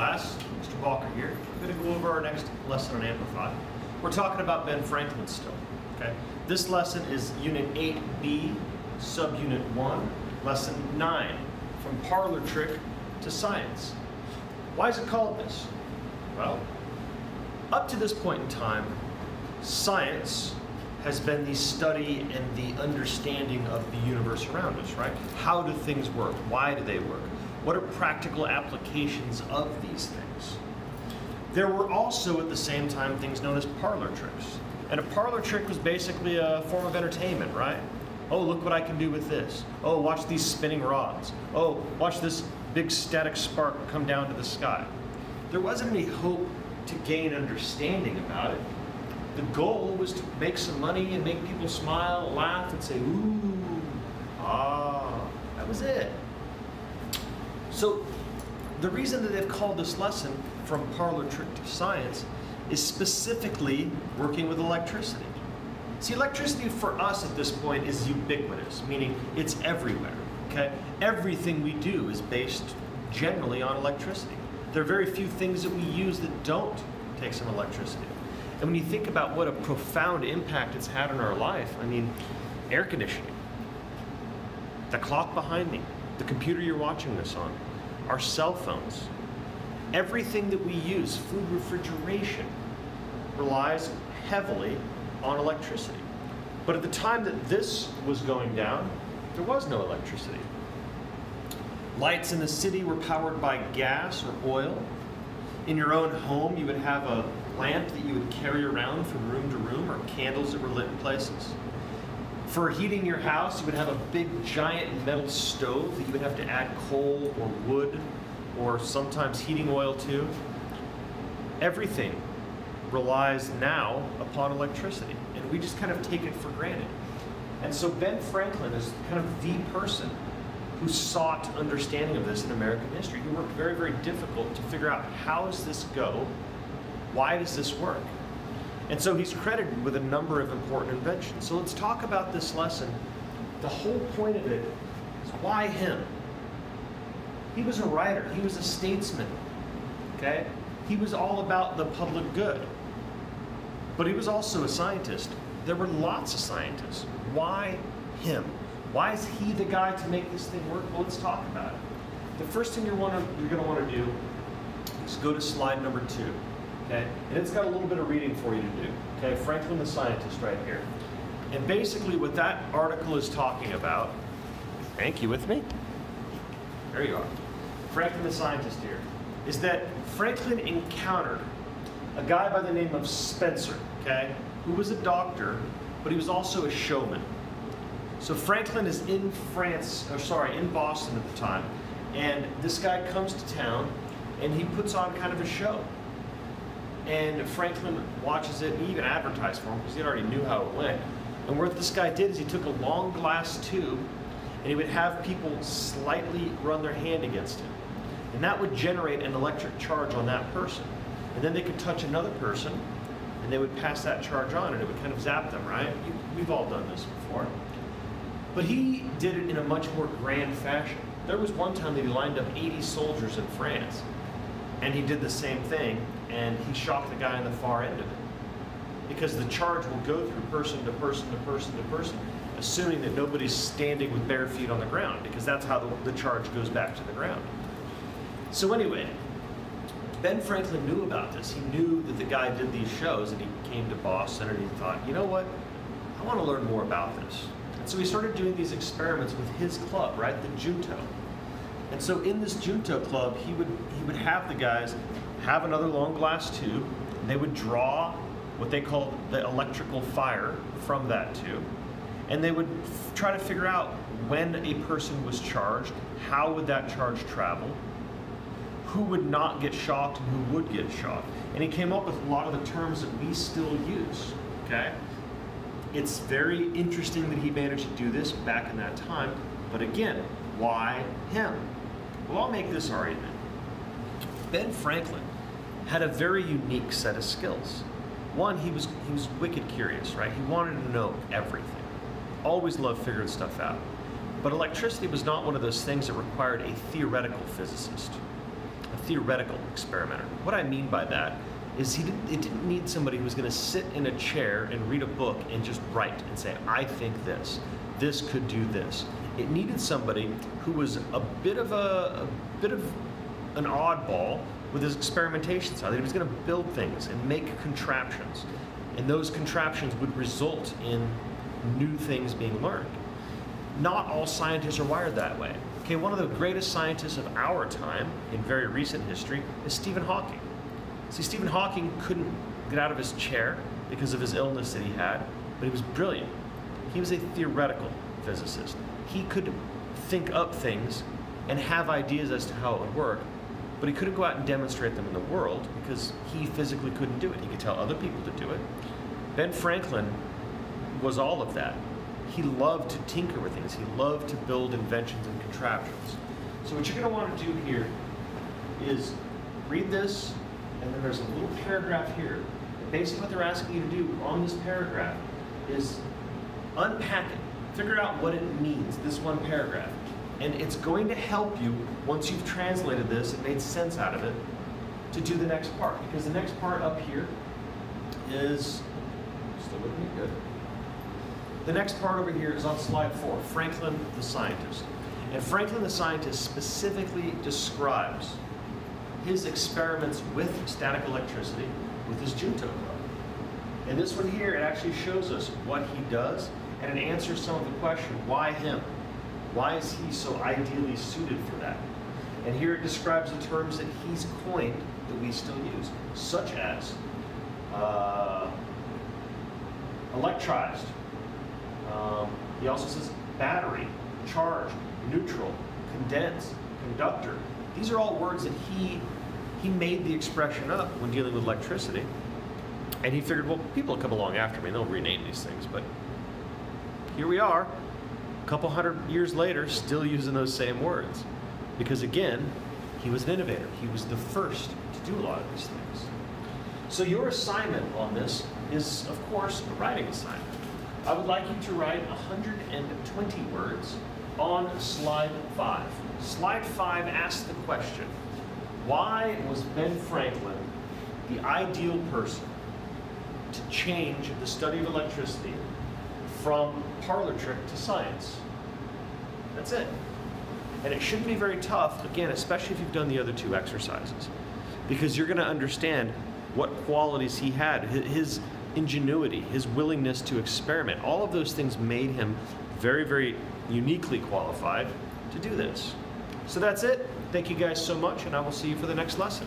class. Mr. Walker here. We're going to go over our next lesson on Amplify. We're talking about Ben Franklin still. Okay. This lesson is Unit 8B, Subunit 1, Lesson 9, from Parlor Trick to Science. Why is it called this? Well, up to this point in time, science has been the study and the understanding of the universe around us, right? How do things work? Why do they work? What are practical applications of these things? There were also at the same time things known as parlor tricks. And a parlor trick was basically a form of entertainment, right? Oh, look what I can do with this. Oh, watch these spinning rods. Oh, watch this big static spark come down to the sky. There wasn't any hope to gain understanding about it. The goal was to make some money and make people smile, laugh, and say, ooh, ah, that was it. So the reason that they've called this lesson from parlor trick to science is specifically working with electricity. See, electricity for us at this point is ubiquitous, meaning it's everywhere, okay? Everything we do is based generally on electricity. There are very few things that we use that don't take some electricity. And when you think about what a profound impact it's had on our life, I mean, air conditioning, the clock behind me, the computer you're watching this on, our cell phones, everything that we use, food refrigeration, relies heavily on electricity. But at the time that this was going down, there was no electricity. Lights in the city were powered by gas or oil. In your own home, you would have a lamp that you would carry around from room to room or candles that were lit in places. For heating your house, you would have a big giant metal stove that you would have to add coal or wood or sometimes heating oil to. Everything relies now upon electricity, and we just kind of take it for granted. And so Ben Franklin is kind of the person who sought understanding of this in American history. He worked very, very difficult to figure out how does this go? Why does this work? And so he's credited with a number of important inventions. So let's talk about this lesson. The whole point of it is why him? He was a writer, he was a statesman, okay? He was all about the public good. But he was also a scientist. There were lots of scientists. Why him? Why is he the guy to make this thing work? Well, let's talk about it. The first thing you're, wanna, you're going to want to do is go to slide number two. Okay? And it's got a little bit of reading for you to do. Okay? Franklin the scientist right here. And basically what that article is talking about, thank you with me? There you are. Franklin the scientist here, is that Franklin encountered a guy by the name of Spencer, okay, who was a doctor, but he was also a showman. So Franklin is in France, or sorry, in Boston at the time, and this guy comes to town and he puts on kind of a show. And Franklin watches it, and he even advertised for him because he already knew how it went. And what this guy did is he took a long glass tube and he would have people slightly run their hand against it. And that would generate an electric charge on that person. And then they could touch another person and they would pass that charge on and it would kind of zap them, right? We've all done this before. But he did it in a much more grand fashion. There was one time that he lined up 80 soldiers in France and he did the same thing and he shocked the guy on the far end of it. Because the charge will go through person to person to person to person, assuming that nobody's standing with bare feet on the ground, because that's how the, the charge goes back to the ground. So anyway, Ben Franklin knew about this. He knew that the guy did these shows, and he came to Boston and he thought, you know what? I want to learn more about this. And so he started doing these experiments with his club, right, the Junto. And so in this Junto club, he would he would have the guys have another long glass tube, they would draw what they called the electrical fire from that tube, and they would try to figure out when a person was charged, how would that charge travel, who would not get shocked and who would get shocked. And he came up with a lot of the terms that we still use, okay? It's very interesting that he managed to do this back in that time, but again, why him? Well, I'll make this argument. Ben Franklin had a very unique set of skills. One, he was he was wicked curious, right? He wanted to know everything. Always loved figuring stuff out. But electricity was not one of those things that required a theoretical physicist. a theoretical experimenter. What I mean by that is he didn't, it didn't need somebody who was going to sit in a chair and read a book and just write and say, I think this, this could do this. It needed somebody who was a bit of a, a bit of an oddball with his experimentation side. He was going to build things and make contraptions, and those contraptions would result in new things being learned. Not all scientists are wired that way. Okay, one of the greatest scientists of our time in very recent history is Stephen Hawking. See, Stephen Hawking couldn't get out of his chair because of his illness that he had, but he was brilliant. He was a theoretical physicist. He could think up things and have ideas as to how it would work, but he couldn't go out and demonstrate them in the world because he physically couldn't do it. He could tell other people to do it. Ben Franklin was all of that. He loved to tinker with things. He loved to build inventions and contraptions. So what you're going to want to do here is read this, and then there's a little paragraph here. And basically what they're asking you to do on this paragraph is unpack it. Figure out what it means, this one paragraph. And it's going to help you, once you've translated this and made sense out of it, to do the next part. Because the next part up here is, still me, good. The next part over here is on slide four, Franklin the scientist. And Franklin the scientist specifically describes his experiments with static electricity with his Junto club. And this one here, it actually shows us what he does and it answers some of the question, why him? Why is he so ideally suited for that? And here it describes the terms that he's coined that we still use, such as uh, electrized. Um, he also says battery, charged, neutral, condensed, conductor. These are all words that he he made the expression up when dealing with electricity. And he figured, well, people come along after me, and they'll rename these things, but here we are, a couple hundred years later, still using those same words. Because again, he was an innovator. He was the first to do a lot of these things. So your assignment on this is, of course, a writing assignment. I would like you to write 120 words on slide five. Slide five asks the question, why was Ben Franklin the ideal person to change the study of electricity from parlor trick to science. That's it. And it shouldn't be very tough, again, especially if you've done the other two exercises, because you're going to understand what qualities he had, his ingenuity, his willingness to experiment. All of those things made him very, very uniquely qualified to do this. So that's it. Thank you guys so much, and I will see you for the next lesson.